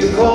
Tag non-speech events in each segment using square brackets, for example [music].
because he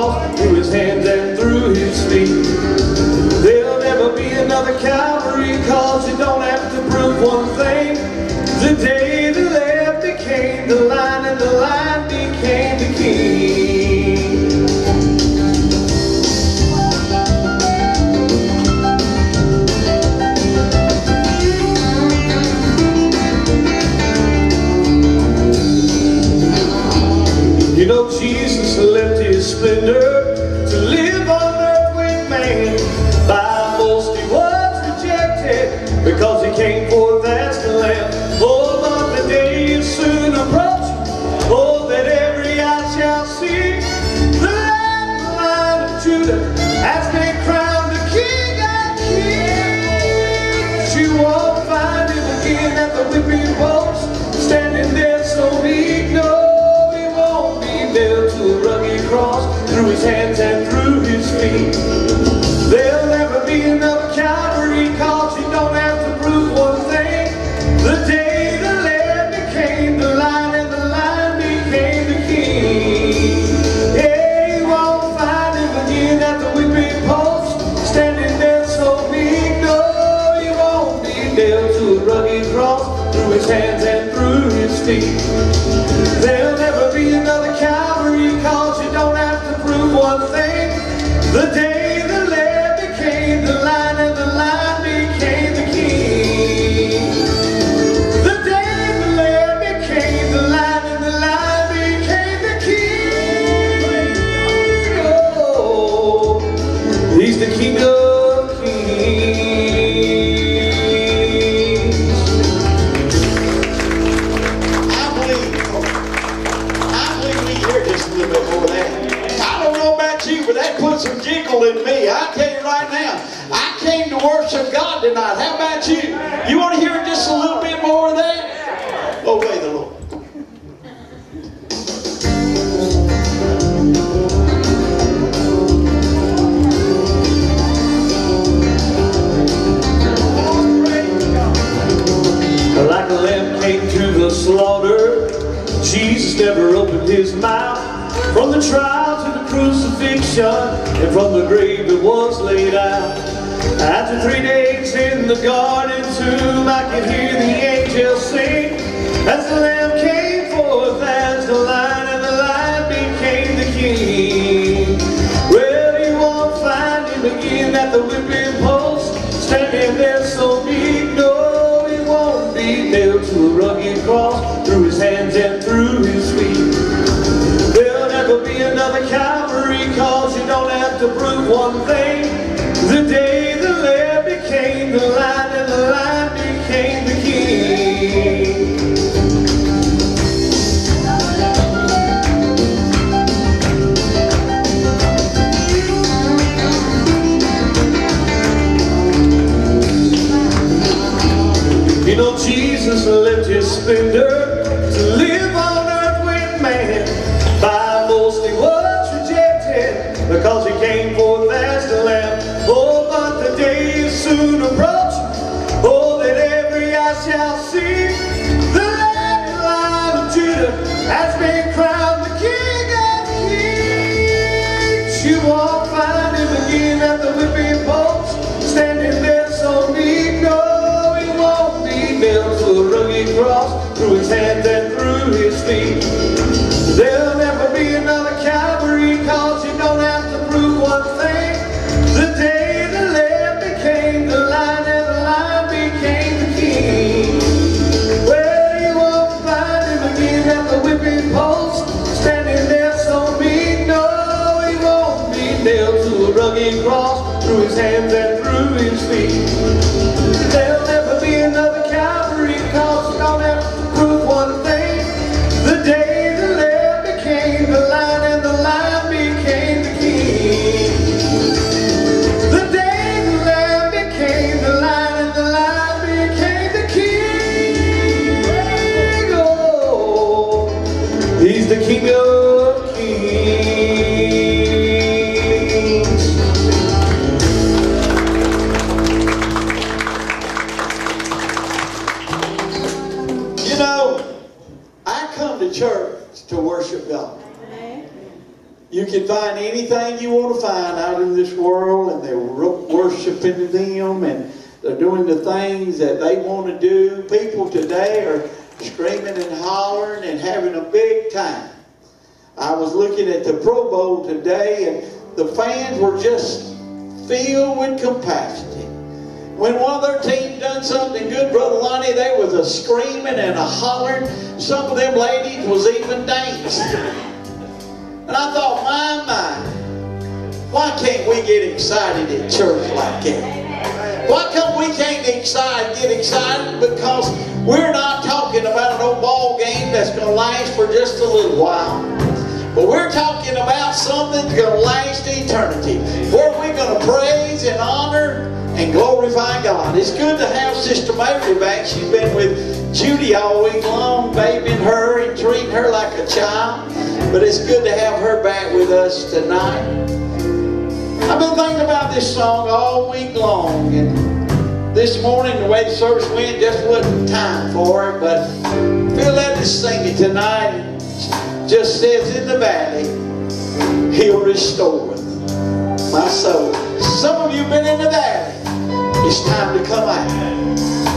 tonight. How about you? You want to hear just a little bit more of that? Obey the Lord. Like a lamb came to the slaughter, Jesus never opened his mouth. From the trial to the crucifixion, and from the grave it was laid out. After three days in the garden tomb, I could hear the angels sing. As the lamb came forth as the lion, and the lion became the king. Well, you won't find him again at the whipping post, standing there so meek. No, he won't be nailed to a rugged cross, through his hands and through his feet. There'll never be another Calvary, cause you don't have to prove one thing. Jesus left his splendor to live You can find anything you want to find out in this world, and they're worshiping them, and they're doing the things that they want to do. People today are screaming and hollering and having a big time. I was looking at the Pro Bowl today, and the fans were just filled with capacity. When one of their team done something good, Brother Lonnie, they was a screaming and a hollering. Some of them ladies was even dancing. [laughs] And I thought, my, my, why can't we get excited at church like that? Why come we can't get excited, get excited? Because we're not talking about an old ball game that's going to last for just a little while. But we're talking about something that's going to last eternity. Where we're going to praise and honor and glorify God. It's good to have Sister Mary back. She's been with Judy all week long, babying her and treating her like a child. But it's good to have her back with us tonight. I've been thinking about this song all week long, and this morning, the way the service went, just wasn't time for it. But feel led to sing it tonight. It just says in the valley, He'll restore my soul. Some of you been in the valley. It's time to come out.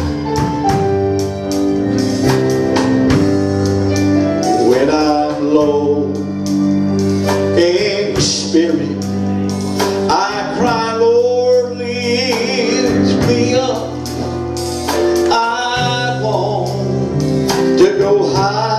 When I'm low in spirit, I cry, Lord, lift me up. I want to go higher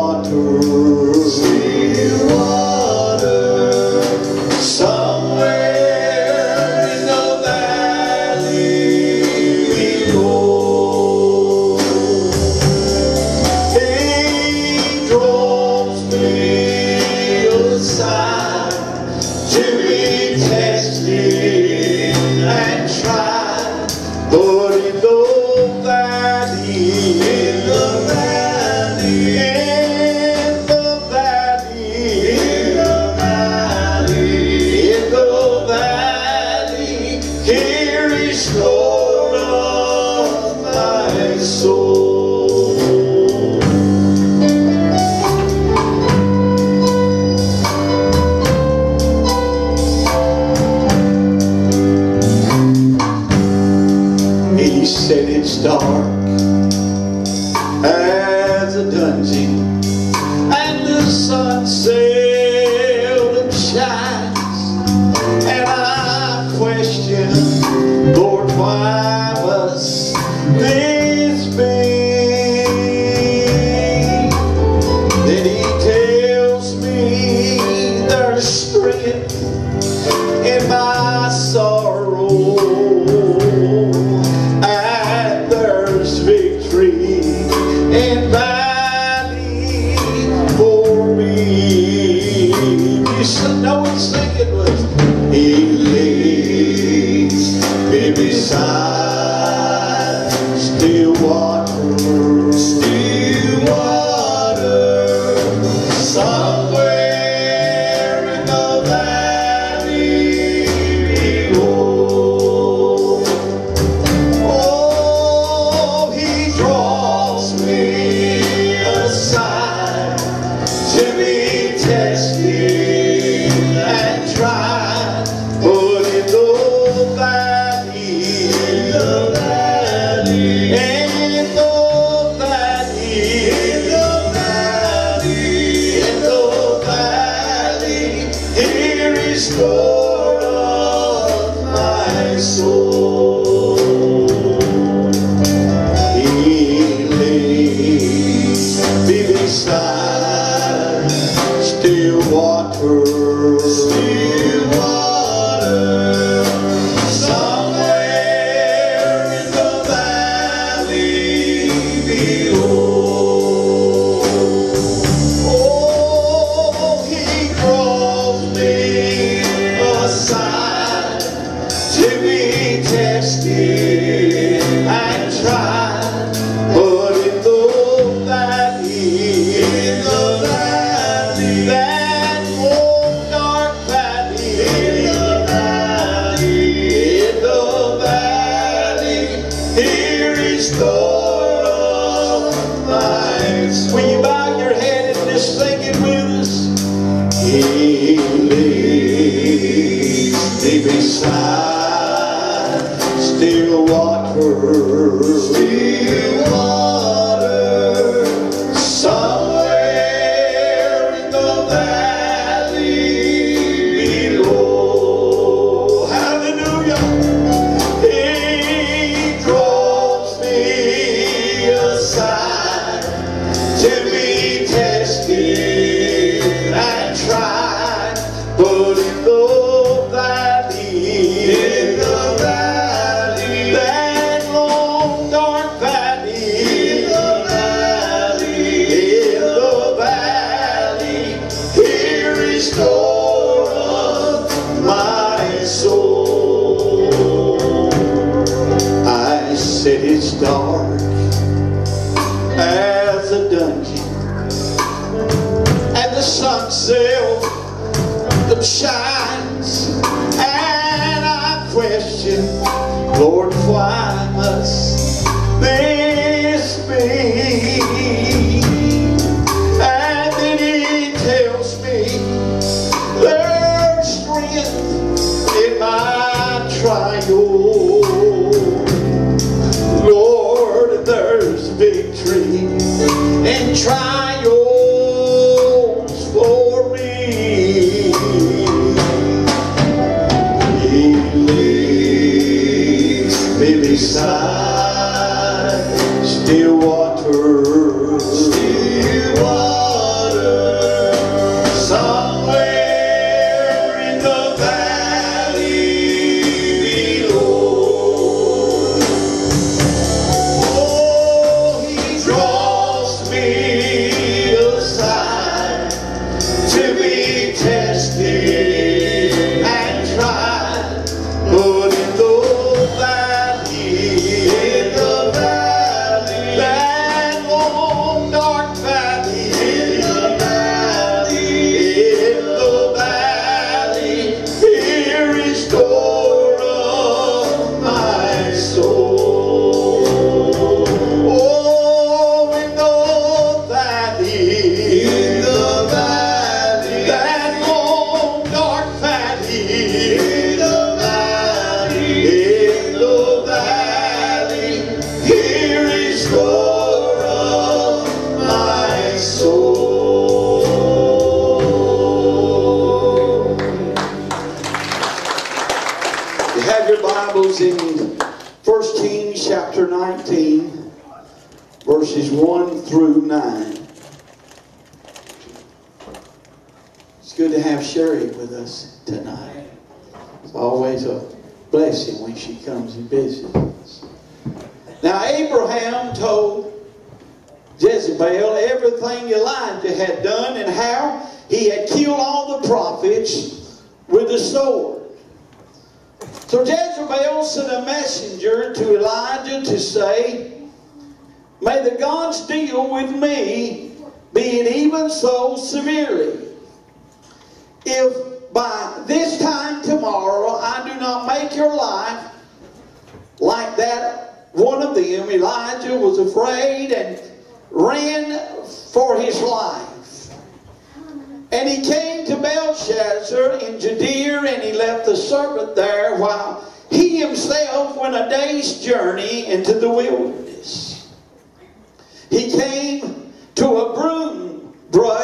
water.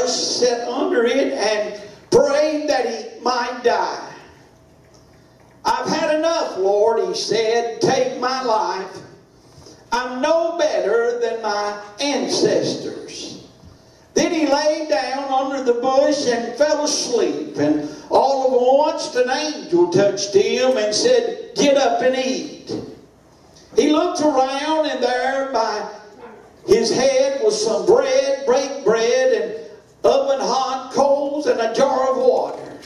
Brush, set under it, and prayed that he might die. I've had enough, Lord, he said. Take my life. I'm no better than my ancestors. Then he lay down under the bush and fell asleep. And all at once an angel touched him and said, Get up and eat. He looked around, and there by his head was some bread, break bread, and oven hot coals, and a jar of water.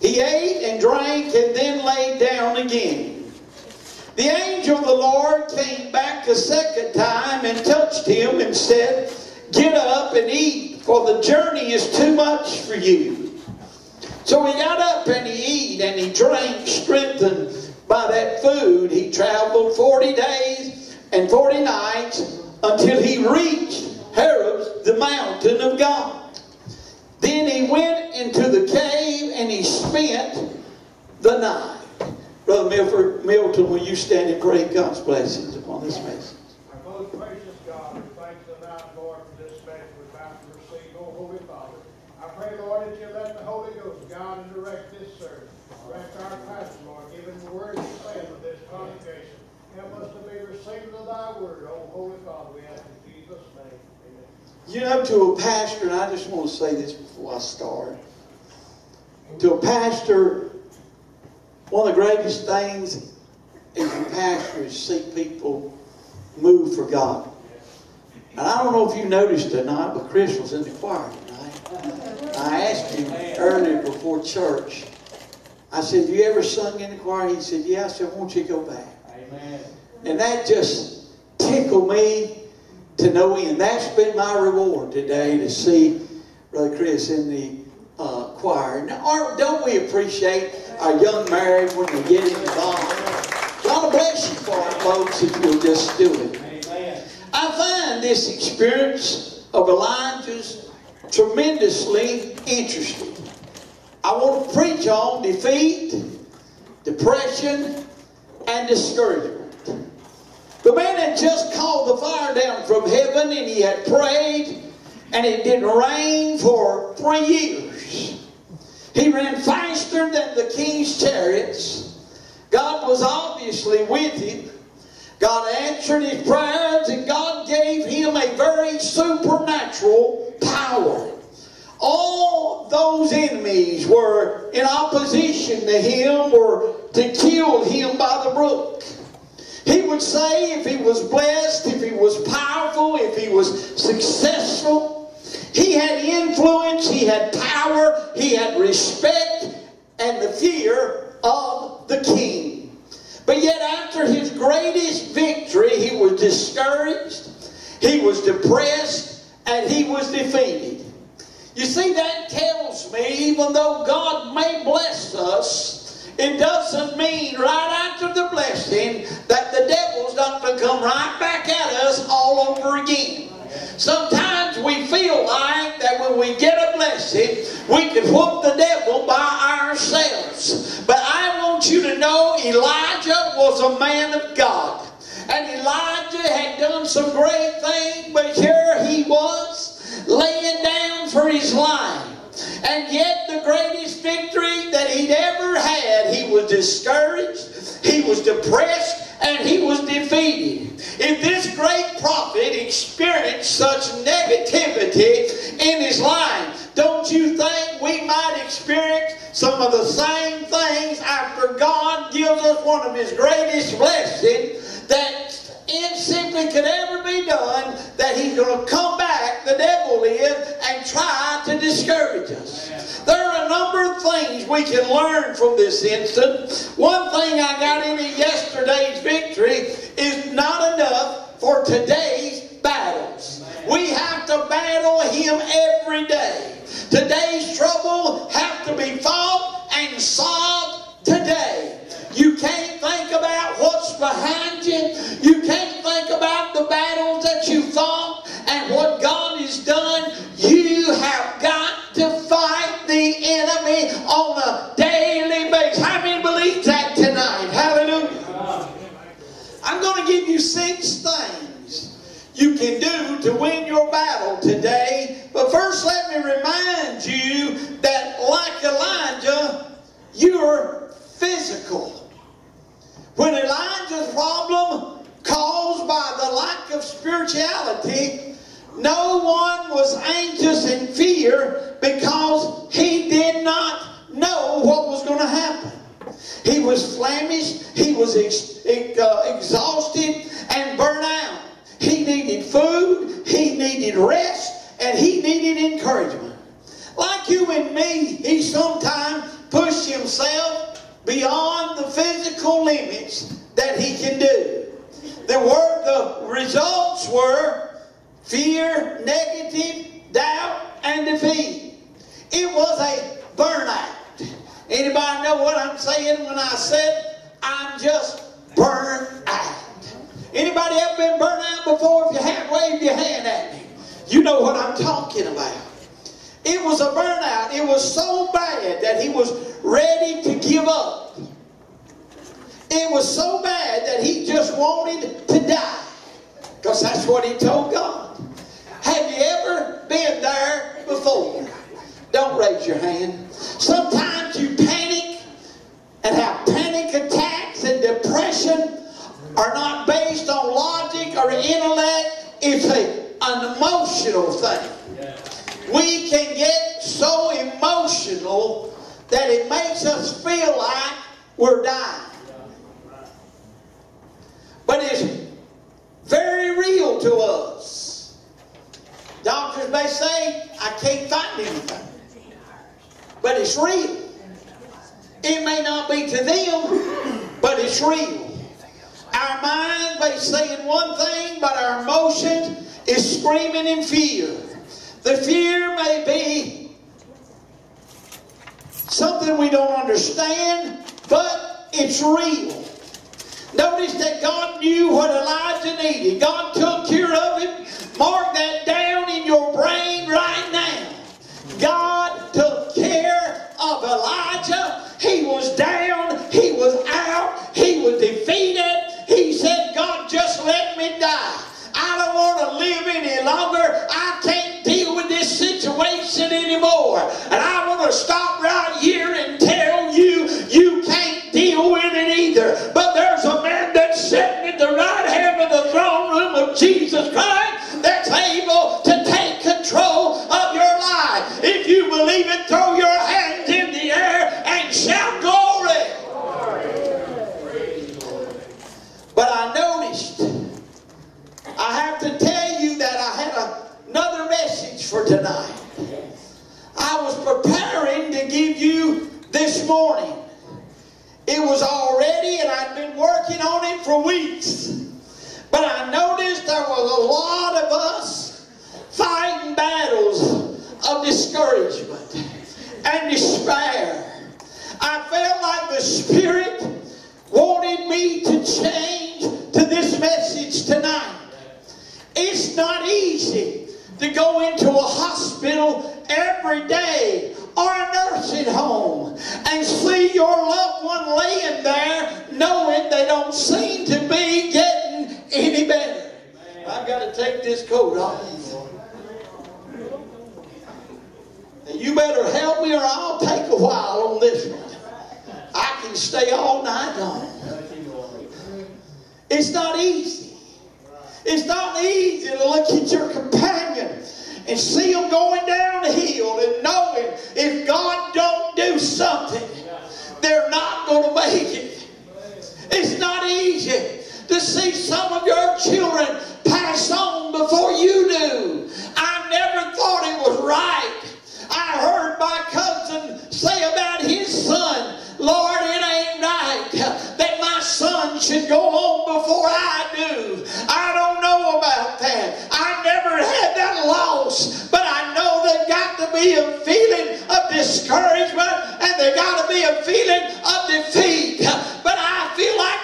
He ate and drank and then lay down again. The angel of the Lord came back a second time and touched him and said, Get up and eat, for the journey is too much for you. So he got up and he ate and he drank, strengthened by that food. He traveled 40 days and 40 nights until he reached Horeb, the mountain of God. Then he went into the cave and he spent the night. Brother Milford, Milton, will you stand and pray God's blessings upon this message? Our most gracious God, we thank you tonight, Lord, for this message we're about to receive, oh Holy Father. I pray, Lord, that you let the Holy Ghost guide and direct this service. Direct our pastor, Lord, give him the word he said of this congregation. Help us to be receivers of thy word, oh Holy Father. We ask in Jesus' name. Amen. You know, to a pastor, and I just want to say this before I start. To a pastor, one of the greatest things as a pastor is see people move for God. And I don't know if you noticed tonight, but Chris was in the choir tonight. I asked him earlier before church. I said, "You ever sung in the choir?" He said, "Yeah." I said, "Won't you go back?" Amen. And that just tickled me to no end. That's been my reward today to see Brother Chris in the uh, choir. Now, don't we appreciate our young married when they get involved? God bless you for it, folks, if you'll just do it. I find this experience of Elijah's tremendously interesting. I want to preach on defeat, depression, and discouragement. The man had just called the fire down from heaven and he had prayed and it didn't rain for three years. He ran faster than the king's chariots. God was obviously with him. God answered his prayers and God gave him a very supernatural power. All those enemies were in opposition to him, or to kill him by the brook. He would say if he was blessed, if he was powerful, if he was successful, he had influence, he had power, he had respect and the fear of the king. But yet, after his greatest victory, he was discouraged, he was depressed, and he was defeated. You see, that tells me even though God may bless us, it doesn't mean right after the blessing that the devil's not going to come right back at us all over again. Sometimes we feel like that when we get a blessing, we can whoop the devil by ourselves. But I want you to know Elijah was a man of God. And Elijah had done some great things, but here he was laying down for his life. And yet, the greatest victory that he'd ever had, he was discouraged, he was depressed, and he was defeated. If this great prophet experienced such negativity in his life, don't you think we might experience some of the same things after God gives us one of his greatest blessings that in simply could ever be done that he's going to come back, the devil is, and try to discourage us. There are a number of things we can learn from this instant. One thing I got into yesterday's victory is not enough for today's battles. We have to battle him every day. Today's trouble have to be fought and solved today. You can't think about what's behind you. You can't think about the battles that you fought and what God has done. You have got to fight the enemy on a daily basis. How many believe that tonight? Hallelujah. I'm going to give you six things you can do to win your battle today. But first, let me remind you that, like Elijah, you're physical. When Elijah's problem caused by the lack of spirituality, no one was anxious in fear because he did not know what was going to happen. He was famished, he was ex- uh, exhausted and burnt out. He needed food, he needed rest, and he needed encouragement. Like you and me, he sometimes pushed himself beyond the physical limits that he can do. The, word, the results were fear, negative, doubt, and defeat. It was a burnout. Anybody know what I'm saying when I said I'm just burned out? Anybody ever been burned out before? If you have, wave your hand at me. You know what I'm talking about. It was a burnout. It was so bad that he was ready to give up. It was so bad that he just wanted to die. Because that's what he told God. Have you ever been there before? Don't raise your hand. Sometimes you panic and have panic attacks and depression are not based on logic or intellect. It's a, an emotional thing. We can get so emotional that it makes us feel like we're dying. But it's very real to us. Doctors may say, I can't find anything. But it's real. It may not be to them, but it's real. Our mind may say one thing, but our emotion is screaming in fear. The fear may be something we don't understand, but it's real. Notice that God knew what Elijah needed. God took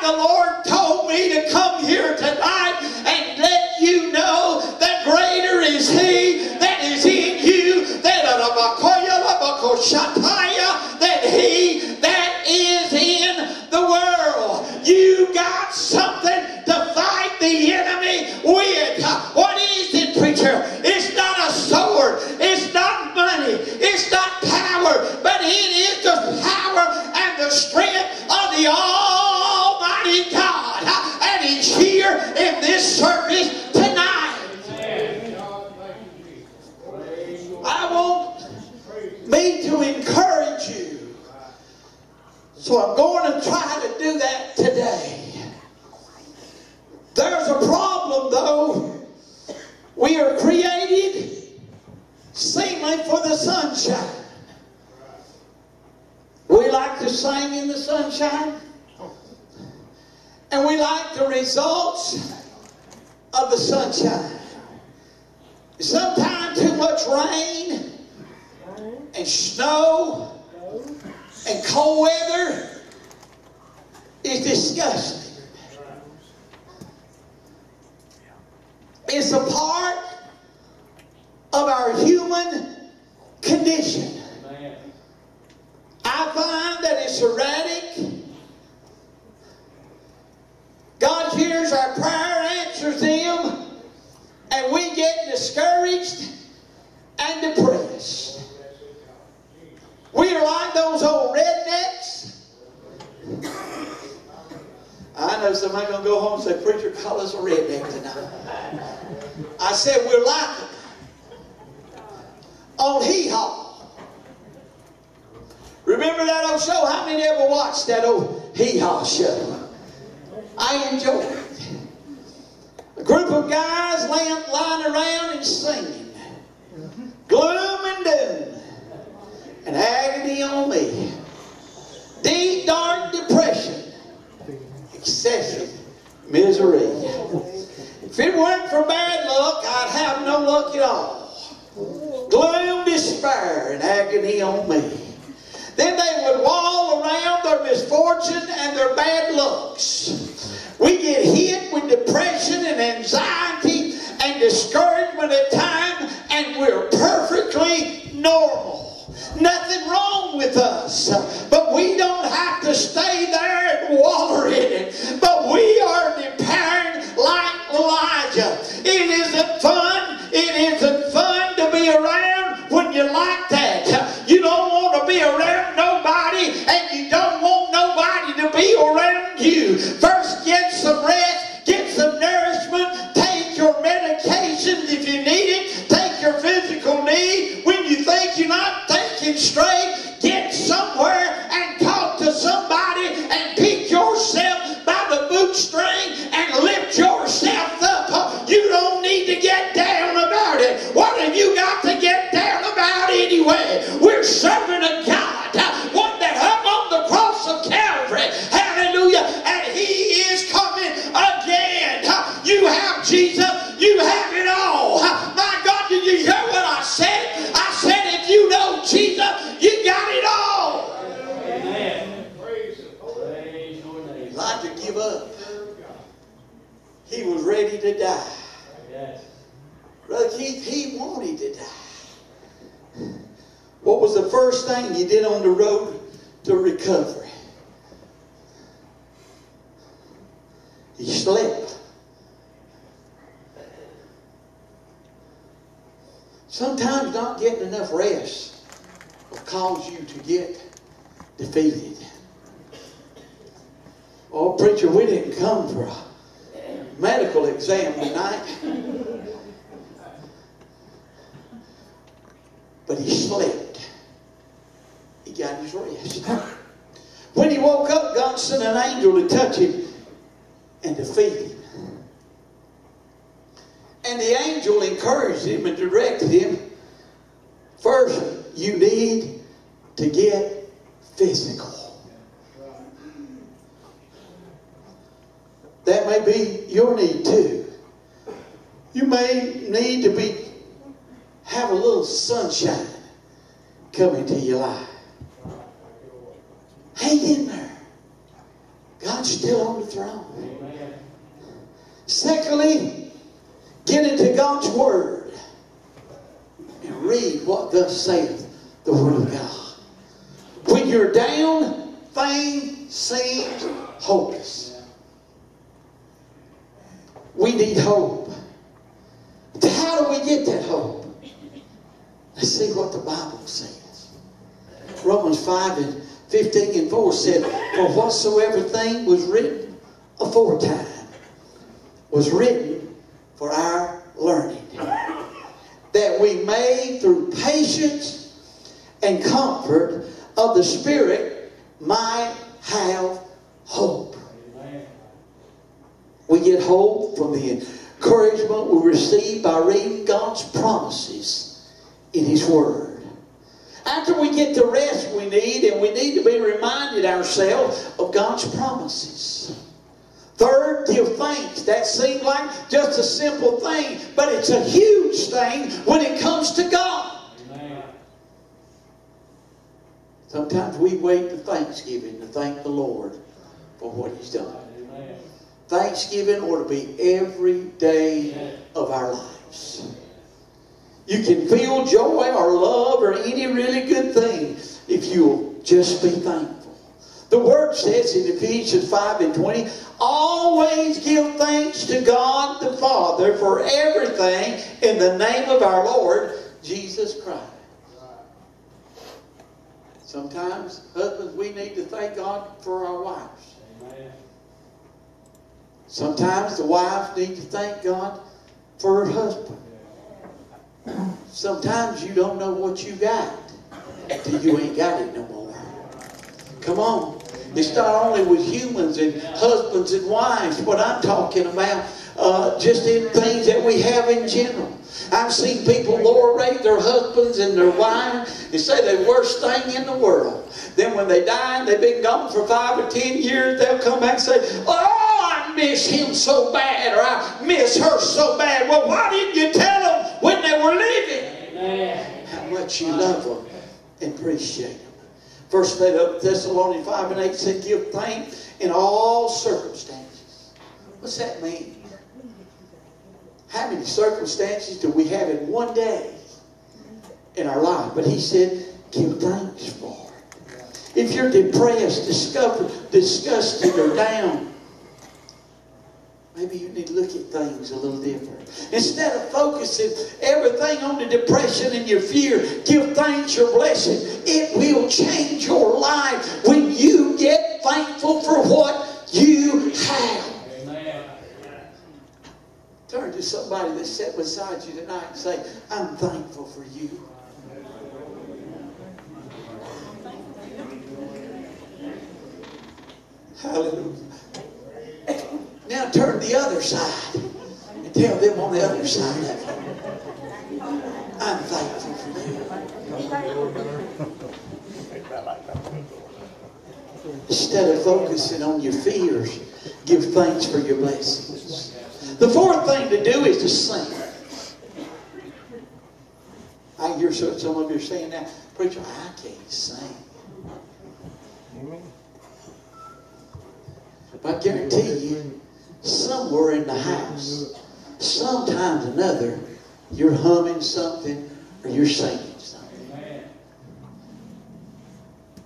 the Lord told me to come here tonight and let you know that greater is He that is in you than an agony on me. Then they would wall around their misfortune and their bad looks. We get hit with depression and anxiety and discouragement at times, and we're perfectly normal. Nothing wrong with us, but we don't have to stay there and water in it. But we are depending like Elijah. It isn't fun. It isn't fun to be around when you like that. You don't want to be around nobody and you don't want nobody to be around you. First get some rest, get some nourishment, take your medication if you need it, take your physical need. When you think you're not thinking straight, to die. Yes. Brother Keith, he wanted to die. What was the first thing you did on the road to recovery? He slept. Sometimes not getting enough rest will cause you to get defeated. Oh, preacher, we didn't come for medical exam tonight. But he slept. He got his rest. When he woke up, God sent an angel to touch him and to feed him. And the angel encouraged him and directed him. First, you need to get physical. That may be your need too. You may need to be have a little sunshine come into your life. Hang in there. God's still on the throne. Secondly, get into God's Word and read what thus saith the Word of God. When you're down, things seem hopeless. We need hope. How do we get that hope? Let's see what the Bible says. Romans 5 and 15 and 4 said, For whatsoever thing was written aforetime was written for our learning, that we may, through patience and comfort of the Spirit, might have hope. We get hope from the encouragement we receive by reading God's promises in His Word. After we get the rest we need, and we need to be reminded ourselves of God's promises. Third, give thanks. That seems like just a simple thing, but it's a huge thing when it comes to God. Amen. Sometimes we wait to Thanksgiving to thank the Lord for what He's done. Thanksgiving ought to be every day of our lives. You can feel joy or love or any really good thing if you'll just be thankful. The Word says in Ephesians 5 and 20, always give thanks to God the Father for everything in the name of our Lord Jesus Christ. Sometimes, husbands, we need to thank God for our wives. Amen. Sometimes the wives need to thank God for her husband. Sometimes you don't know what you got until you ain't got it no more. Come on. It's not only with humans and husbands and wives, what I'm talking about, uh, just in things that we have in general. I've seen people lower rate their husbands and their wives and say the worst thing in the world. Then when they die and they've been gone for five or ten years, they'll come back and say, Oh, miss him so bad, or I miss her so bad. Well, why didn't you tell them when they were leaving Amen. How much you love them and appreciate them. First Thessalonians 5 and 8 said, Give thanks in all circumstances. What's that mean? How many circumstances do we have in one day in our life? But he said, Give thanks for it. If you're depressed, disgusted, or down, Maybe you need to look at things a little different. Instead of focusing everything on the depression and your fear, give thanks, your blessing. It will change your life when you get thankful for what you have. Turn to somebody that's sat beside you tonight and say, I'm thankful for you. Hallelujah. Now turn the other side and tell them on the other side of it. I'm thankful for you. Instead of focusing on your fears, give thanks for your blessings. The fourth thing to do is to sing. I hear some of you saying that, preacher, I can't sing. But I guarantee you, somewhere in the house, sometimes another, you're humming something or you're singing something.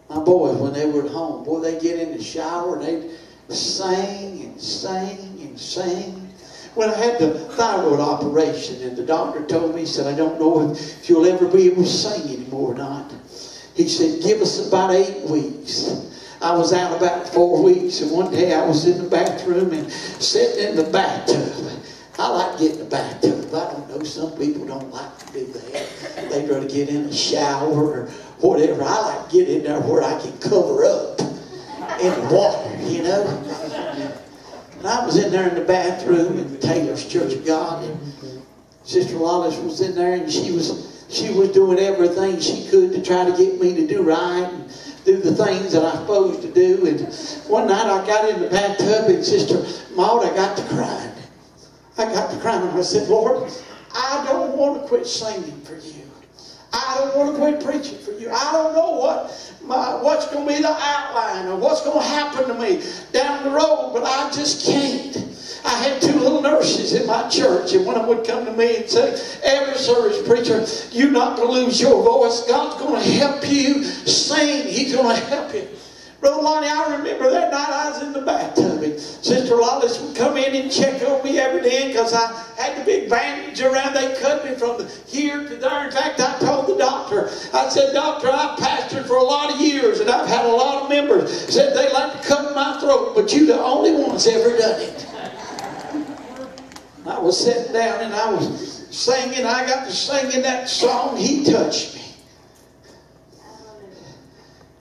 My boys, when they were at home, boy, they get in the shower and they sing and sing and sing. When I had the thyroid operation, and the doctor told me, he said, I don't know if you'll ever be able to sing anymore or not. He said, give us about eight weeks. I was out about four weeks, and one day I was in the bathroom and sitting in the bathtub. I like getting in the bathtub. I don't know, some people don't like to do that. They'd rather get in a shower or whatever. I like to get in there where I can cover up in the water, you know. And I was in there in the bathroom in Taylor's Church of God, and Sister Lawless was in there, and she was she was doing everything she could to try to get me to do right and do the things that I'm supposed to do. And one night I got in the bathtub, and Sister Maud, I got to crying. I got to crying, and I said, Lord, I don't want to quit singing for you. I don't want to quit preaching for you. I don't know what my, what's going to be the outline or what's going to happen to me down the road, but I just can't. I had two little nurses in my church, and one of them would come to me and say, Every service preacher, you're not going to lose your voice. God's going to help you sing. He's going to help you. Brother Lonnie, I remember that night I was in the bathtub. And Sister Lawless would come in and check on me every day because I had the big bandage around. They cut me from here to there. In fact, I told the doctor, I said, Doctor, I've pastored for a lot of years and I've had a lot of members. Said they like to cut my throat, but you the only ones ever done it. I was sitting down and I was singing. I got to singing that song, He Touched Me.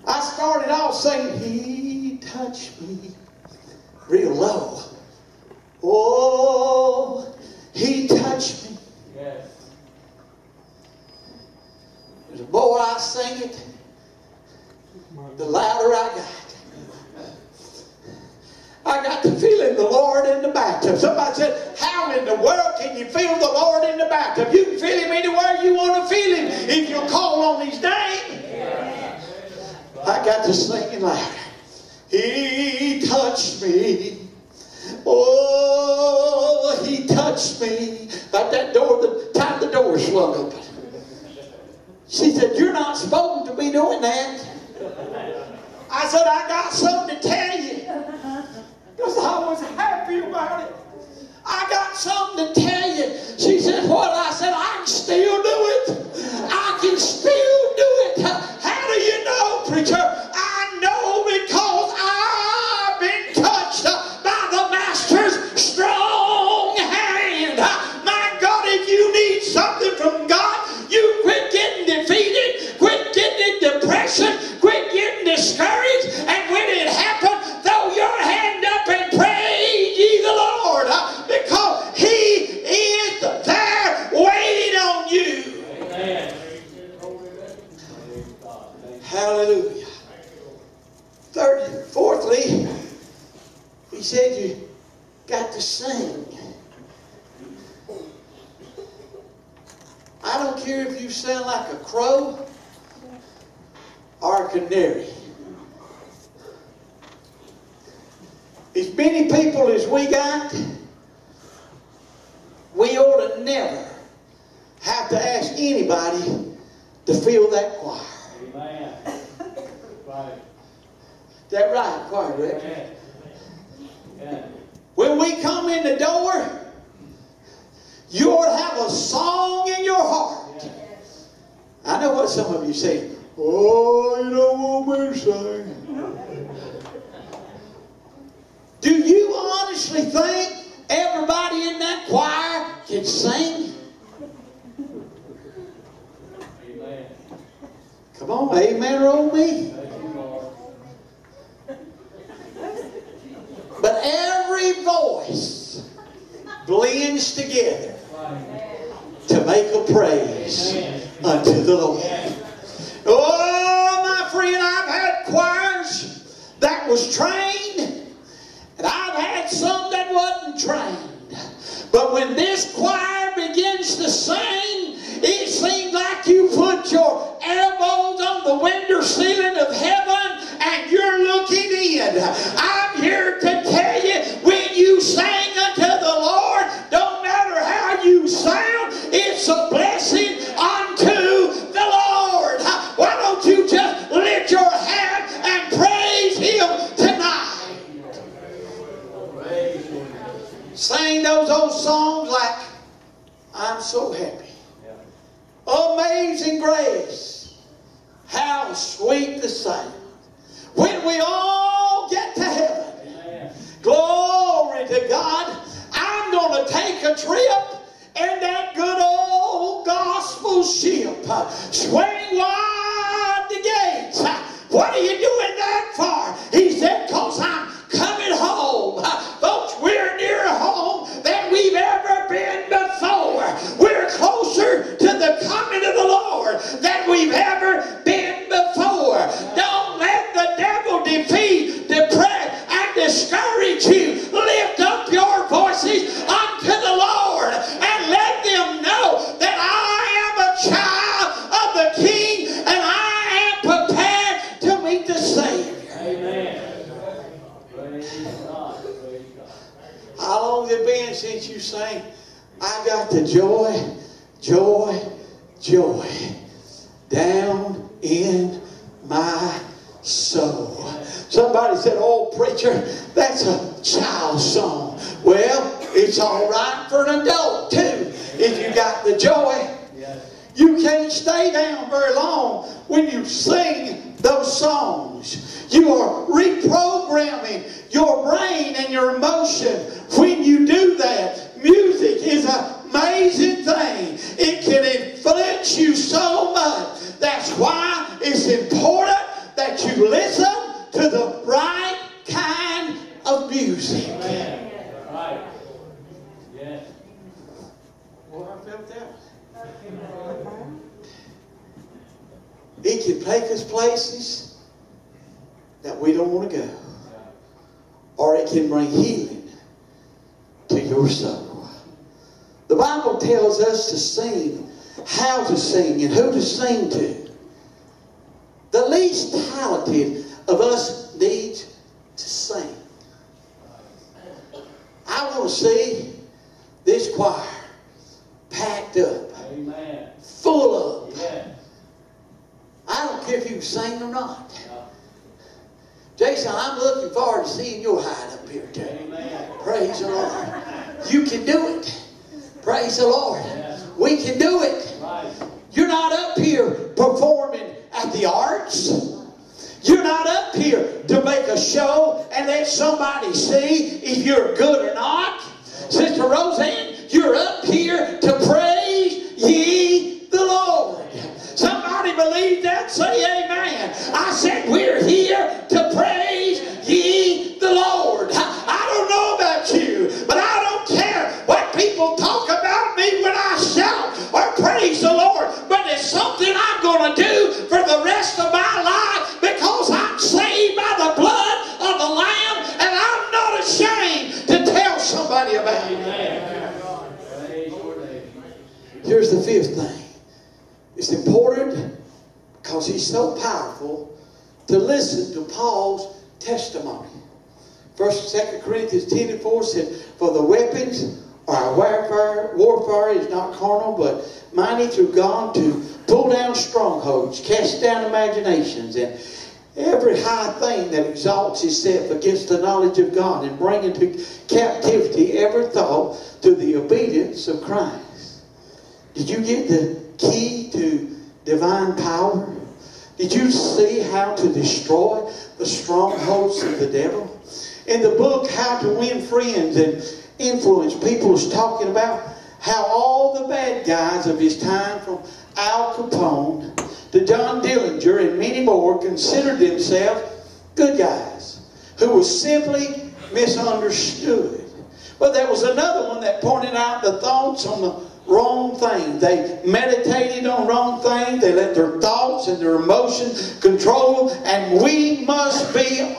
I started off saying, He touched me real low. Oh, He touched me. Yes. The more I sing it, the louder I got. I got to feeling the Lord in the bathtub. Somebody said, How in the world can you feel the Lord in the bathtub? You can feel Him anywhere you want to feel Him if you call on His name. I got to singing louder. He touched me. Oh, he touched me. About that door, the time the door swung open. She said, You're not supposed to be doing that. I said, I got something to tell you. Because I was happy about it. I got something to tell you. She said, What? I said, I can still do it. I can still do it. How do you know, preacher? I know because What are you said, For the weapons our warfare, warfare is not carnal, but mighty through God to pull down strongholds, cast down imaginations, and every high thing that exalts itself against the knowledge of God, and bring into captivity every thought to the obedience of Christ. Did you get the key to divine power? Did you see how to destroy the strongholds of the devil? In the book, How to Win Friends and Influence, people is talking about how all the bad guys of his time, from Al Capone to John Dillinger and many more, considered themselves good guys who were simply misunderstood. But there was another one that pointed out the thoughts on the wrong thing. They meditated on wrong things. They let their thoughts and their emotions control them. And we must be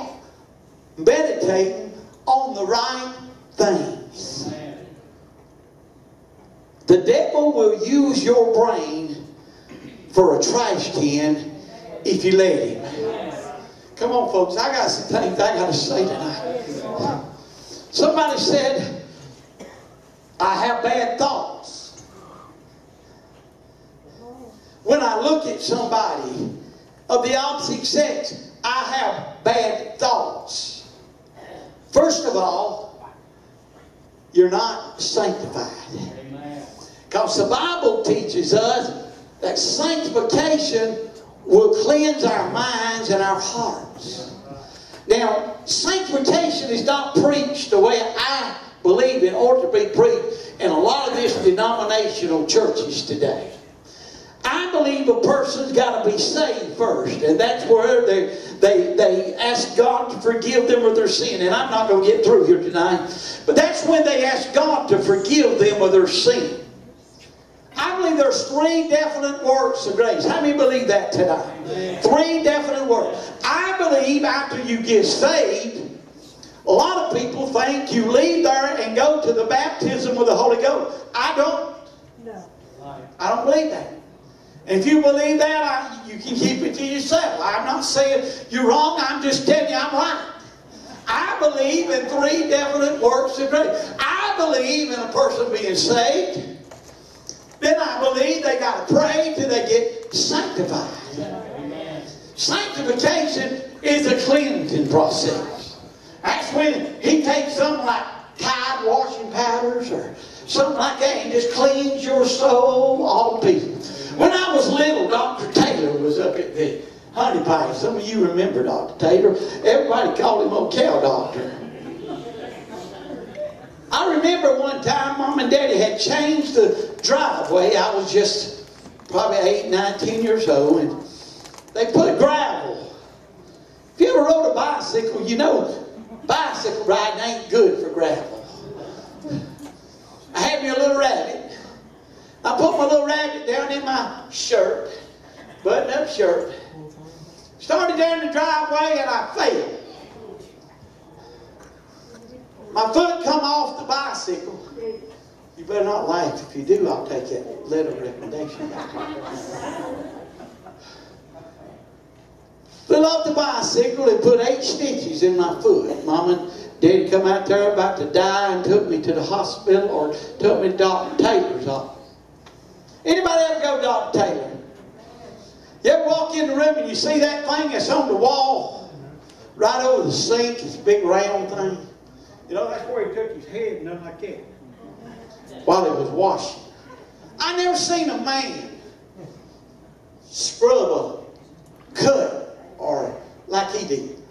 meditating on the right things. The devil will use your brain for a trash can if you let him. Come on, folks. I got some things I got to say tonight. Somebody said, I have bad thoughts. When I look at somebody of the opposite sex, I have bad thoughts. First of all, you're not sanctified. Because the Bible teaches us that sanctification will cleanse our minds and our hearts. Now, sanctification is not preached the way I believe it ought to be preached in a lot of these denominational churches today. I believe a person's got to be saved first, and that's where they, they, they ask God to forgive them of their sin. And I'm not going to get through here tonight, but that's when they ask God to forgive them of their sin. I believe there's three definite works of grace. How many believe that tonight? Three definite works. I believe after you get saved, a lot of people think you leave there and go to the baptism of the Holy Ghost. I don't. No. I don't believe that. If you believe that, I, you can keep it to yourself. I'm not saying you're wrong. I'm just telling you I'm right. I believe in three definite works of grace. I believe in a person being saved. Then I believe they got to pray till they get sanctified. Amen. Sanctification is a cleansing process. That's when he takes something like Tide washing powders or something like that and just cleans your soul all to pieces. When I was little, Dr. Taylor was up at the Honea Path. Some of you remember Dr. Taylor. Everybody called him old cow doctor. I remember one time Mom and Daddy had changed the driveway. I was just probably eight, nine, ten years old, and they put gravel. If you ever rode a bicycle, you know bicycle riding ain't good for gravel. I had me a little rabbit. I put my little rabbit down in my shirt, button up shirt. Started down the driveway and I fell. My foot come off the bicycle. You better not laugh. If you do, I'll take that letter of recommendation back. Fell off the bicycle and put eight stitches in my foot. Mom and Daddy come out there about to die and took me to the hospital or took me to Dr. Taylor's office. Anybody ever go to Dr. Taylor? You ever walk in the room and you see that thing that's on the wall? Right over the sink, this big round thing. You know, that's where he took his head and done like that. While he was washing. I never seen a man scrub a cut or like he did.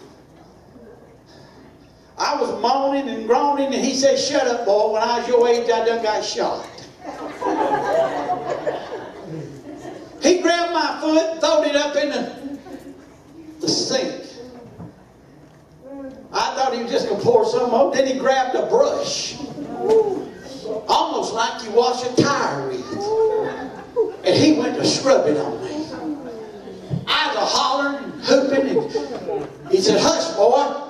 I was moaning and groaning, and he said, Shut up, boy. When I was your age, I done got shot. he grabbed my foot throwed it up in the, the sink. I thought he was just going to pour some out. Then he grabbed a brush, almost like you wash a tire with. And he went to scrub it on me. I was a hollering and hooping, and he said, Hush, boy.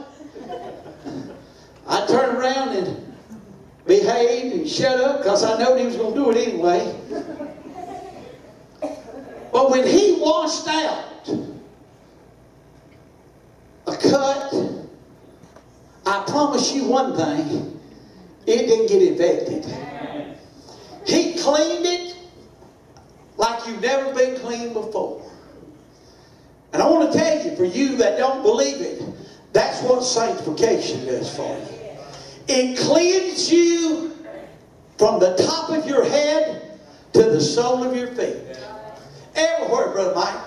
I turned around and behaved and shut up because I knew he was going to do it anyway. When he washed out a cut, I promise you one thing, it didn't get infected. He cleaned it like you've never been cleaned before. And I want to tell you, for you that don't believe it, that's what sanctification does for you. It cleans you from the top of your head to the sole of your feet. Everywhere, Brother Mike.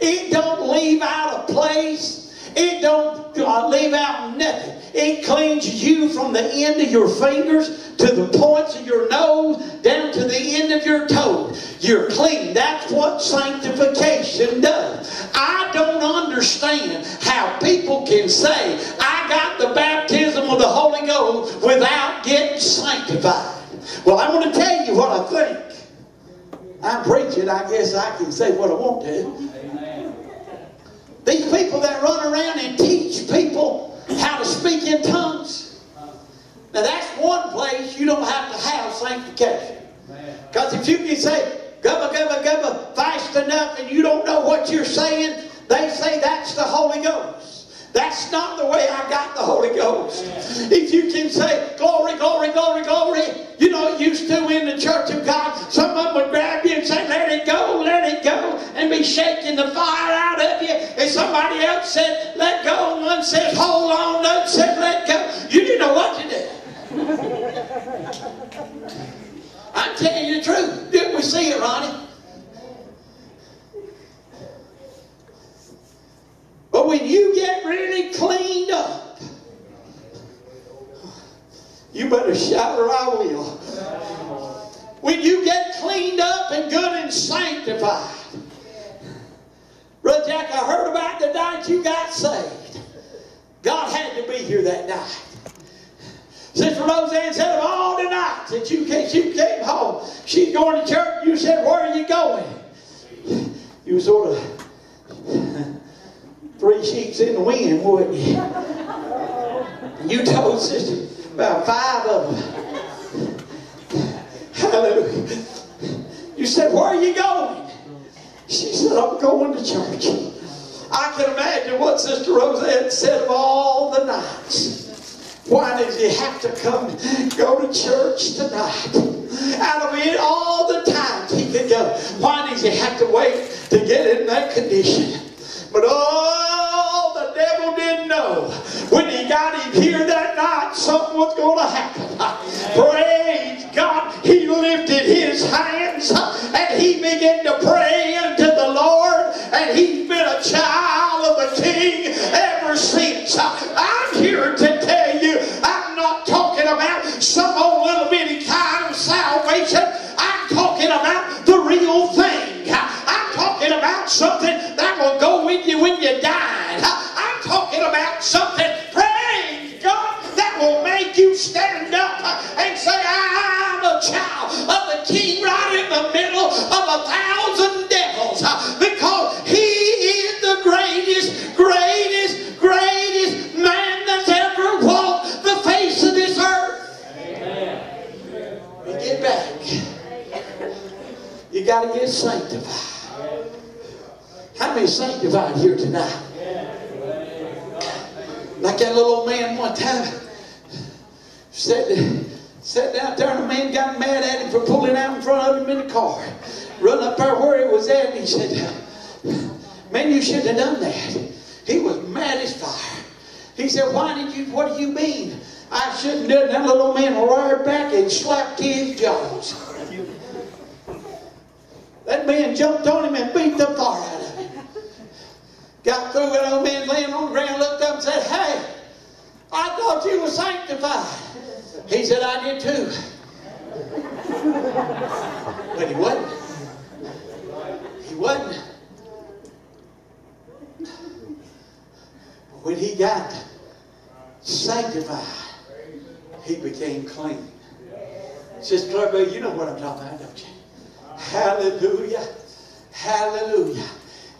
It don't leave out a place. It don't uh, leave out nothing. It cleans you from the end of your fingers to the points of your nose down to the end of your toes. You're clean. That's what sanctification does. I don't understand how people can say, I got the baptism of the Holy Ghost without getting sanctified. Well, I'm going to tell you what I think. I'm preaching, I guess I can say what I want to. Amen. These people that run around and teach people how to speak in tongues. Now that's one place you don't have to have sanctification. Because if you can say, gubba, gubba, gubba, fast enough and you don't know what you're saying, they say that's the Holy Ghost. That's not the way I got the Holy Ghost. If you can say, glory, glory, glory, glory, you know, used to in the church of God, some of them would grab you and say, let it go, let it go, and be shaking the fire out of you. And somebody else said, let go, and one says, hold on, another said, let go. You didn't know what to do. I'm telling you the truth. Didn't we see it, Ronnie? But when you get really cleaned up, you better shout or I will. When you get cleaned up and good and sanctified. Brother Jack, I heard about the night you got saved. God had to be here that night. Sister Roseanne said of all the nights that you came, she came home, she's going to church, you said, where are you going? You were sort of three sheets in the wind, wouldn't you? You told sister about five of them. Hallelujah. You said, where are you going? She said, I'm going to church. I can imagine what Sister Roseanne said of all the nights. Why did you have to come, go to church tonight? Out of it, all the times he could go. Why did you have to wait to get in that condition? But oh, the devil didn't know when he got him here that night something was going to happen. [laughs] Praise God. He lifted his hands and he began to pray unto the Lord and he's been a child of the King ever since. I'm here to tell you, I'm not talking about some old little bitty kind of salvation. I'm talking about the real thing. I'm talking about something that will go with you when you die. I'm talking about something, praise God, that will make you stand up and say, I'm a child of the King right in the middle of a thousand devils uh, because He is the greatest, greatest, greatest man that's ever walked the face of this earth. Get back. You got to get sanctified. How many sanctified here tonight? Like that little old man one time sat, sat down there and a man got mad at him for pulling out in front of him in the car. Run up there where he was at and he said, Man, you shouldn't have done that. He was mad as fire. He said, Why did you, what do you mean? I shouldn't have done that little man roared back and slapped his jaws. That man jumped on him and beat the fire out of him. Got through with old man laying on the ground, looked up and said, Hey, I thought you were sanctified. He said, I did too. But he wasn't. He wasn't. But when he got sanctified, he became clean. Sister Clarabelle, you know what I'm talking about, don't you? Hallelujah. Hallelujah.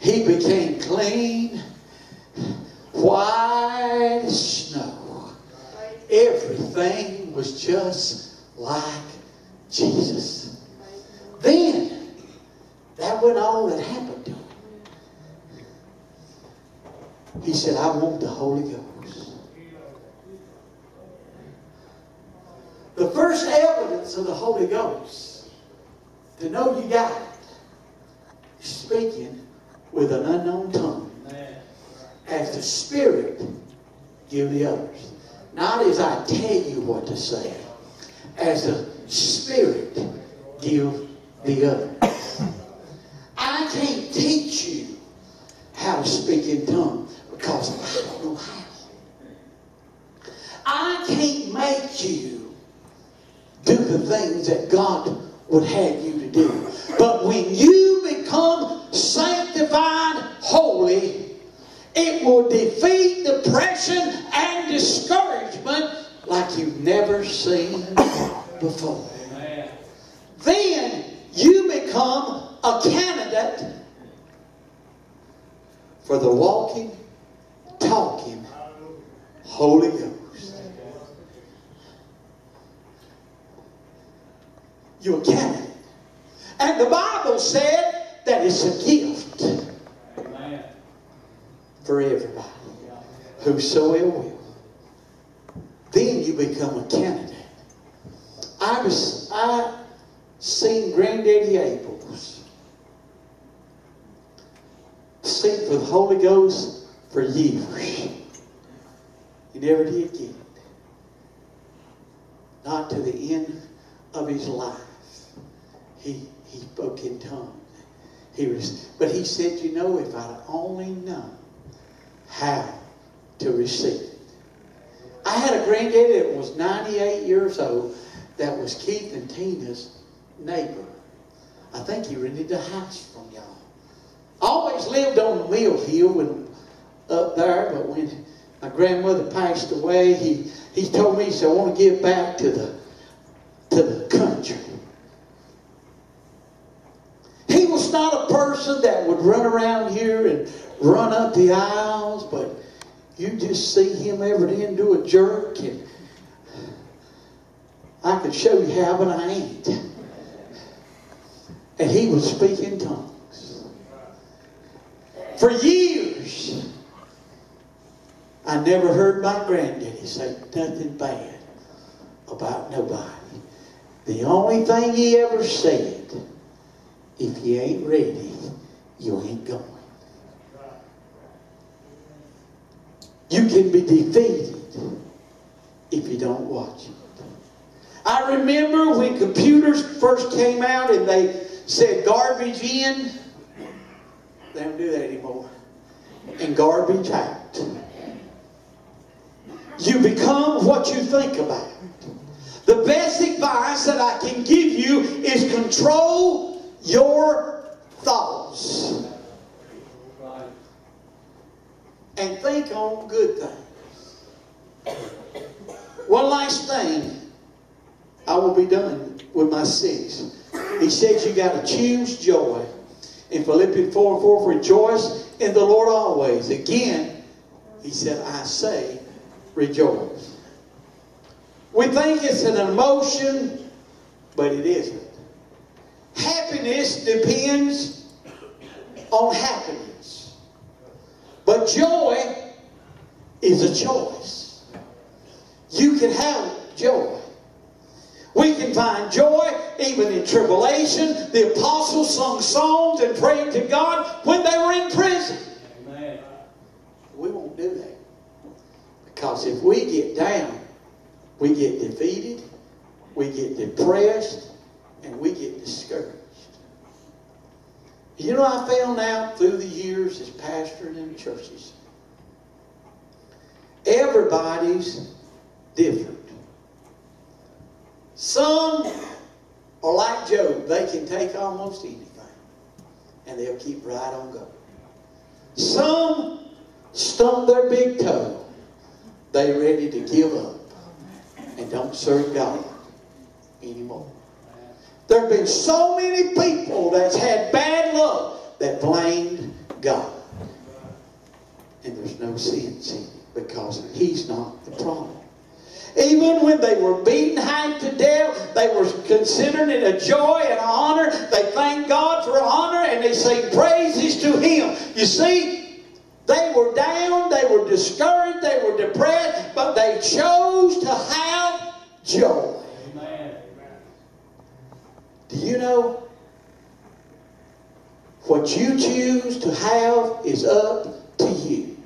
He became clean, white snow. Everything was just like Jesus. Then, that wasn't all that happened to him. He said, I want the Holy Ghost. The first evidence of the Holy Ghost to know you got it speaking with an unknown tongue as the Spirit give the others. Not as I tell you what to say, as the Spirit give the others. [coughs] I can't teach you how to speak in tongues because I don't know how. I can't make you do the things that God would have you to do. But when you become sanctified, holy, it will defeat depression and discouragement like you've never seen before. Then you become a candidate for the walking, talking Holy Ghost. You're a candidate. And the Bible said that it's a gift for everybody. Whosoever will. Then you become a candidate. I was I seen Granddaddy Abels seek for the Holy Ghost for years. He never did get it. Not to the end of his life. He he spoke in tongues. He was, but he said, you know, if I'd only known how to receive it. I had a granddaddy that was 98 years old that was Keith and Tina's neighbor. I think he rented a house from y'all. Always lived on mill hill and up there, but when my grandmother passed away, he, he told me, he said, I want to give back to the to the country. He was not a person that would run around here and run up the aisles, but you just see him every day and do a jerk and I could show you how, but I ain't. And he would speak in tongues. For years, I never heard my granddaddy say nothing bad about nobody. The only thing he ever said, if you ain't ready, you ain't going. You can be defeated if you don't watch it. I remember when computers first came out and they said garbage in. They don't do that anymore. And garbage out. You become what you think about. The best advice that I can give you is control your thoughts. And think on good things. One last thing. I will be done with my six. He says you got to choose joy. In Philippians 4 and 4, rejoice in the Lord always. Again, he said, I say, rejoice. We think it's an emotion, but it isn't. Happiness depends on happiness. But joy is a choice. You can have joy. We can find joy even in tribulation. The apostles sung songs and prayed to God when they were in prison. Amen. We won't do that. Because if we get down, we get defeated, we get depressed, and we get discouraged. You know, I found out through the years as pastoring in churches, everybody's different. Some are like Job. They can take almost anything. And they'll keep right on going. Some stump their big toe. they're ready to give up. And don't serve God anymore. There have been so many people that's had bad luck that blamed God. And there's no sense in it because He's not the problem. Even when they were beaten half to death, they were considering it a joy and an honor. They thanked God for honor and they sing praises to Him. You see, they were down, they were discouraged, they were depressed, but they chose to have joy. Do you know? What you choose to have is up to you.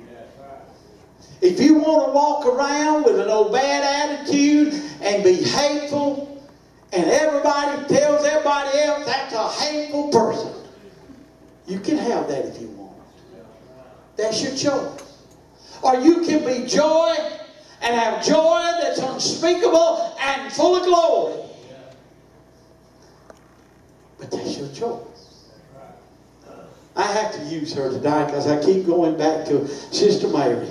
If you want to walk around with an old bad attitude and be hateful, and everybody tells everybody else that's a hateful person, you can have that if you want. That's your choice. Or you can be joy and have joy that's unspeakable and full of glory. But that's your choice. I have to use her tonight because I keep going back to Sister Mary.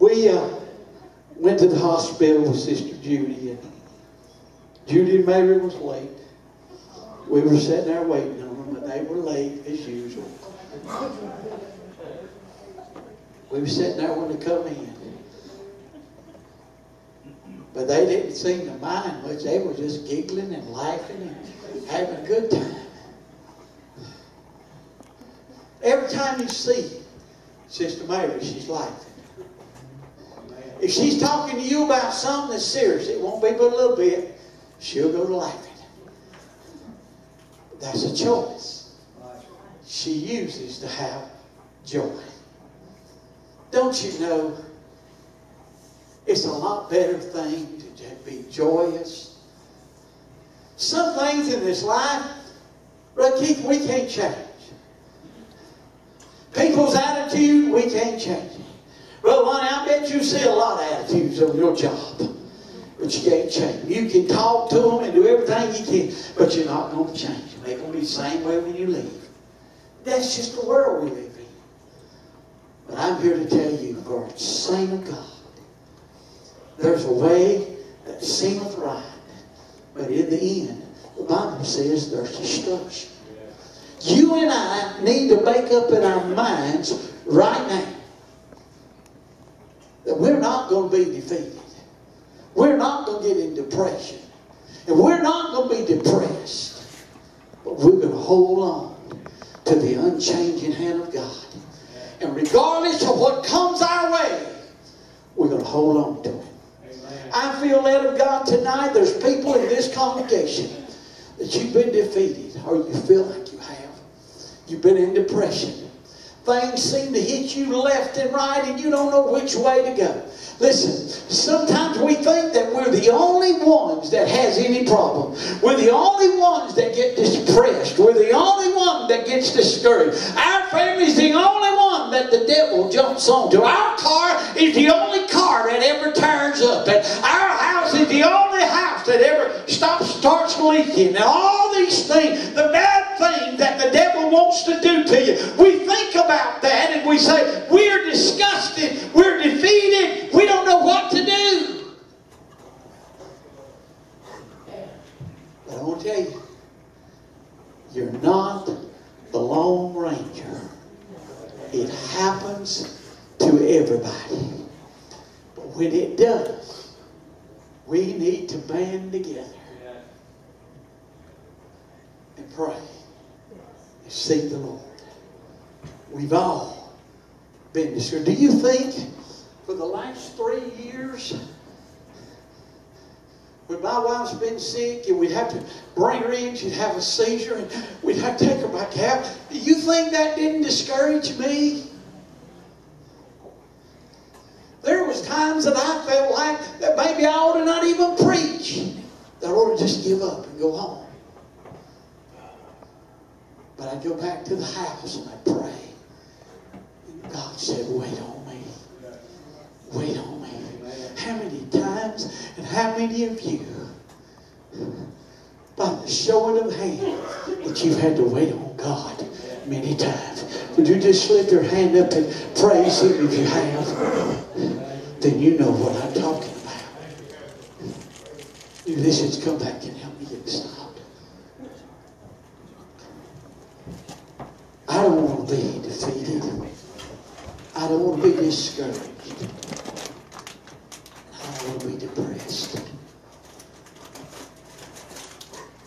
We uh, went to the hospital with Sister Judy, and Judy and Mary was late. We were sitting there waiting on them, but they were late as usual. We were sitting there when they come in. But they didn't seem to mind much. They were just giggling and laughing and having a good time. Every time you see Sister Mary, she's laughing. If she's talking to you about something that's serious, it won't be but a little bit, she'll go to laughing. That's a choice she uses to have joy. Don't you know it's a lot better thing to be joyous? Some things in this life, Brother Keith, we can't change. People's attitude, we can't change. Well, honey, I bet you see a lot of attitudes on your job. But you can't change. You can talk to them and do everything you can, but you're not going to change them. They're going to be the same way when you leave. That's just the world we live in. But I'm here to tell you, for the same God, there's a way that seemeth right, but in the end, the Bible says there's destruction. You and I need to make up in our minds right now that we're not going to be defeated. We're not going to get in depression. And we're not going to be depressed. But we're going to hold on to the unchanging hand of God. And regardless of what comes our way, we're going to hold on to it. I feel led of God tonight. There's people in this congregation that you've been defeated or you feel like you have. You've been in depression. Things seem to hit you left and right and you don't know which way to go. Listen, sometimes we think that we're the only ones that has any problem. We're the only ones that get depressed. We're the only one that gets discouraged. Our family's the only one that the devil jumps onto. Our car is the only car that ever turns up. And our the only house that ever stops, starts leaking. And all these things, the bad things that the devil wants to do to you. We think about that and we say, we're disgusted, we're defeated, we don't know what to do. But I want to tell you, you're not the Lone Ranger. It happens to everybody. But when it does, we need to band together and pray and seek the Lord. We've all been discouraged. Do you think for the last three years, when my wife's been sick and we'd have to bring her in, she'd have a seizure and we'd have to take her back out, do you think that didn't discourage me? There was times that I felt like that maybe I ought to not even preach. That I ought to just give up and go home. But I'd go back to the house and I'd pray. And God said, wait on me. Wait on me. How many times and how many of you, by the showing of hands, that you've had to wait on God many times? Would you just lift your hand up and praise Him if you have? Then you know what I'm talking about. Musicians, come back and help me get stopped. I don't want to be defeated. I don't want to be discouraged. I don't want to be depressed.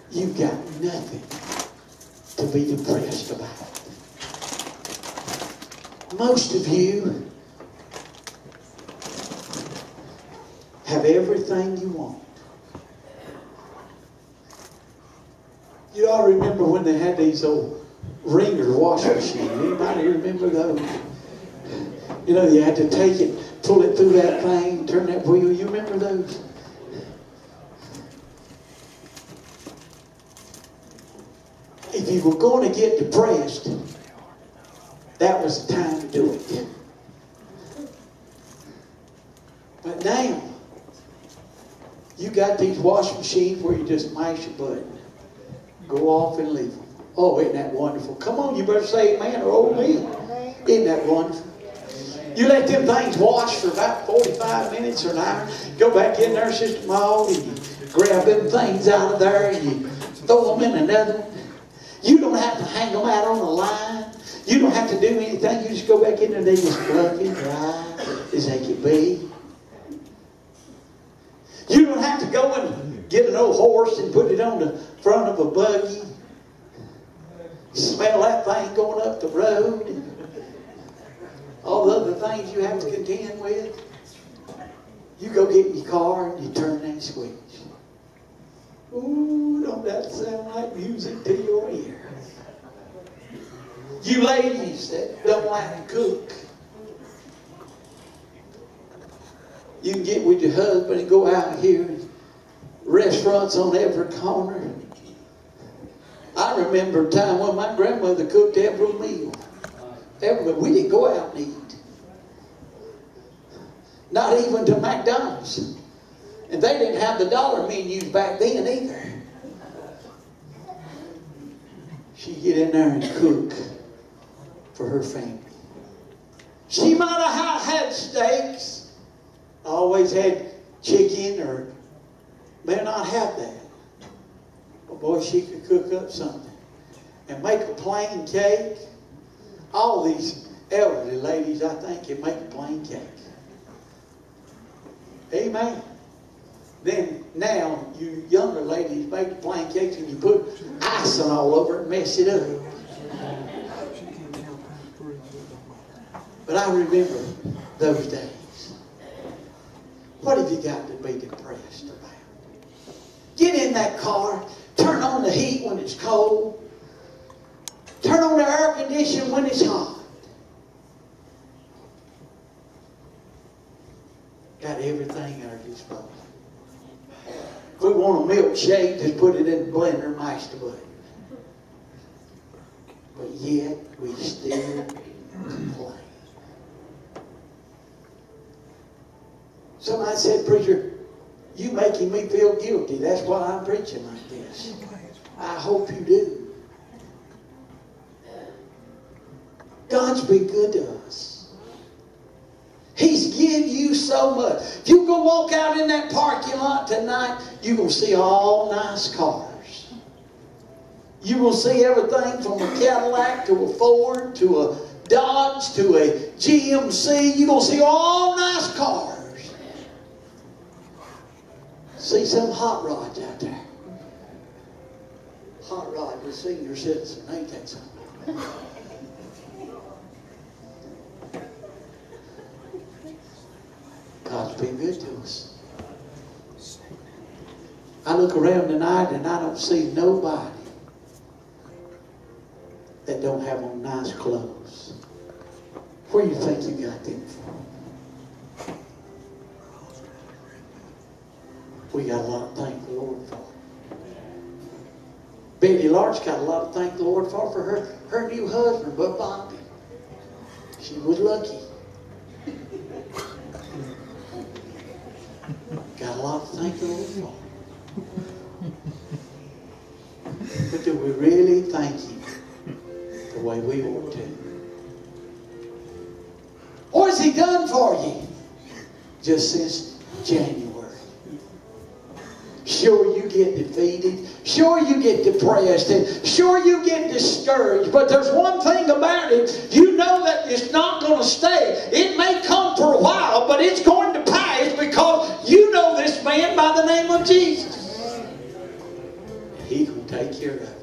You've got nothing to be depressed about. Most of you have everything you want. You all remember when they had these old wringer washing machines. Anybody remember those? You know, you had to take it, pull it through that thing, turn that wheel. You remember those? If you were going to get depressed, that was the time to do it. But now, you got these washing machines where you just mash a button, go off and leave them. Oh, isn't that wonderful? Come on, you better say amen or old me. Isn't that wonderful? You let them things wash for about 45 minutes or an hour. Go back in there, Sister Maud, and you grab them things out of there and you throw them in another. You don't have to hang them out on the line. You don't have to do anything. You just go back in there and they just fluffy, dry as they can be. Have to go and get an old horse and put it on the front of a buggy. Smell that thing going up the road. All the other things you have to contend with. You go get in your car and you turn that switch. Ooh, don't that sound like music to your ear? You ladies that don't like to cook. You can get with your husband and go out here. Restaurants on every corner. I remember a time when my grandmother cooked every meal. Everywhere. We didn't go out and eat. Not even to McDonald's. And they didn't have the dollar menus back then either. She'd get in there and cook for her family. She might have had steaks, always had chicken, or may not have that. But boy, she could cook up something. And make a plain cake. All these elderly ladies, I think, can make a plain cake. Amen. Then now you younger ladies make plain cakes and you put icing all over it and mess it up. But I remember those days. What have you got to be depressed? Get in that car, turn on the heat when it's cold, turn on the air conditioning when it's hot. Got everything at our disposal. If we want a milkshake, just put it in the blender, the button. But yet, we still complain. Somebody said, Preacher, you making me feel guilty. That's why I'm preaching like this. I hope you do. God's been good to us. He's given you so much. You go walk out in that parking lot tonight, you're going to see all nice cars. You will see everything from a Cadillac to a Ford to a Dodge to a GMC. You're going to see all nice cars. See some hot rods out there. Hot rod with senior citizen, ain't that something? God's been good to us. I look around tonight and I don't see nobody that don't have on nice clothes. Where do you think you got them from? We got a lot to thank the Lord for. Betty Larch got a lot to thank the Lord for for her, her new husband, but Bobby. She was lucky. Got a lot to thank the Lord for. But do we really thank Him the way we ought to? What has He done for you just since January? Sure, you get defeated. Sure, you get depressed. And sure, you get discouraged. But there's one thing about it. You know that it's not going to stay. It may come for a while, but it's going to pass because you know this man by the name of Jesus. He can take care of it.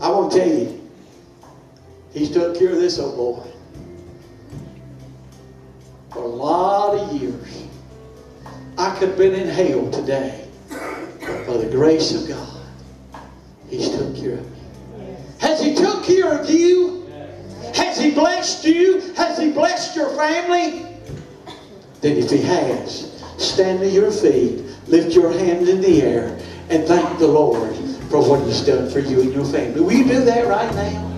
I want to tell you, he's took care of this old boy for a lot of years. I could have been in hell today. By the grace of God, He's took care of me. Has He took care of you? Has He blessed you? Has He blessed your family? Then if He has, stand to your feet, lift your hand in the air, and thank the Lord for what He's done for you and your family. Will you do that right now?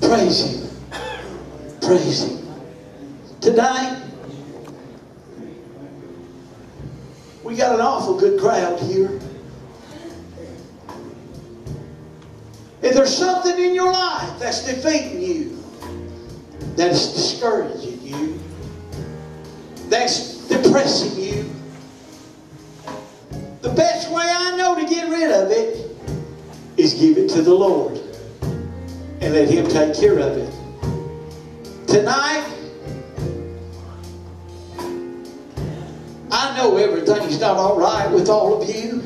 Praise Him. Praise Him. Tonight, we got an awful good crowd here. If there's something in your life that's defeating you, that's discouraging you, that's depressing you, the best way I know to get rid of it is give it to the Lord and let Him take care of it. Tonight, know everything's not all right with all of you.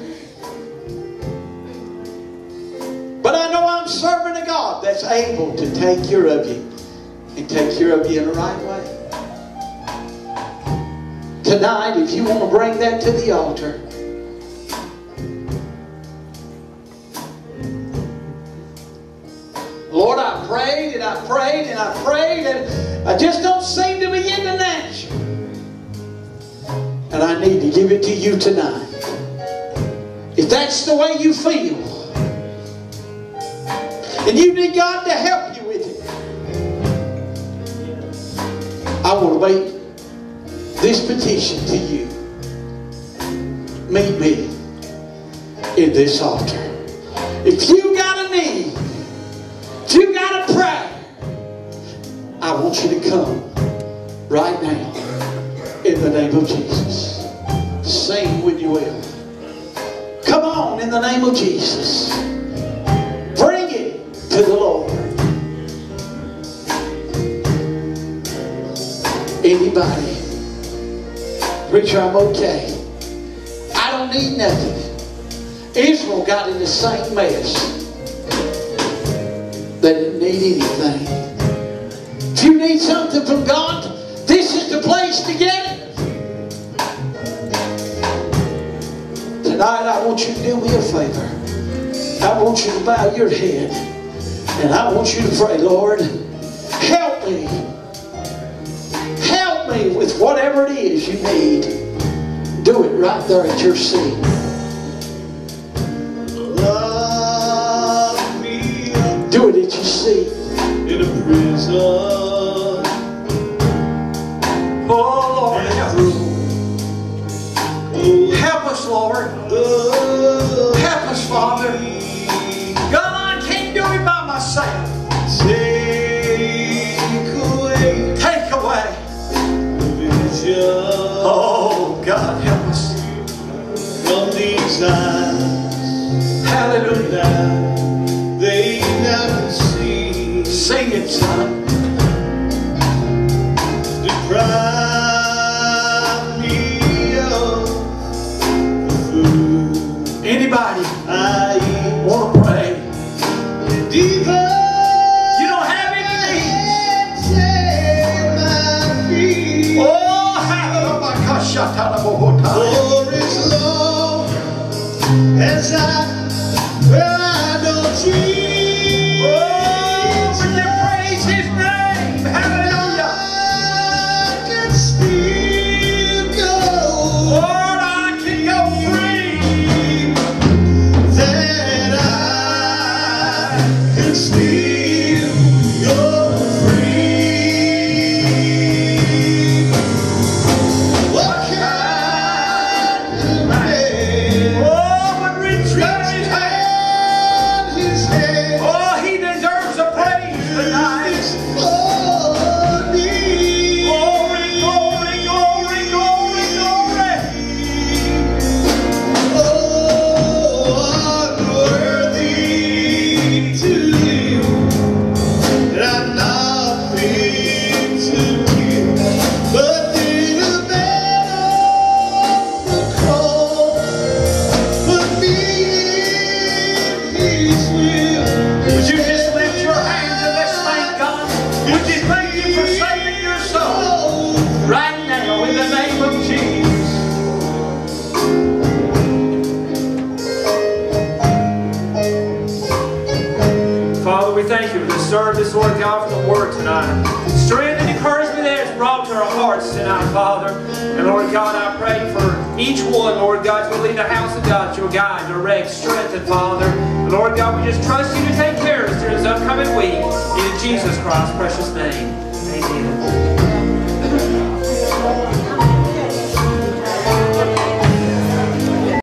But I know I'm serving a God that's able to take care of you and take care of you in the right way. Tonight, if you want to bring that to the altar, Lord, I prayed and I prayed and I prayed and I just don't seem to be in the natural. And I need to give it to you tonight. If that's the way you feel, And you need God to help you with it. I want to make this petition to you. Meet me in this altar. If you got a need, if you got a prayer, I want you to come right now in the name of Jesus. Sing when you will. Come on in the name of Jesus. Bring it to the Lord. Anybody? Preacher, I'm okay. I don't need nothing. Israel got in the same mess. They didn't need anything. If you need something from God, this is the place to get it. Tonight, I want you to do me a favor. I want you to bow your head. And I want you to pray, Lord, help me. Help me with whatever it is you need. Do it right there at your seat. Lock me Do it at your seat. in a prison. Oh, Lord, help us. Help us, Lord. Help us, Father. God, I can't do it by myself. Take away Take away. the vision Oh, God, help us. from these eyes. Hallelujah. They never see. Sing it, son. Of God, guide, direct, strengthen, Father. Lord God, we just trust you to take care of us during this upcoming week. In Jesus Christ's precious name.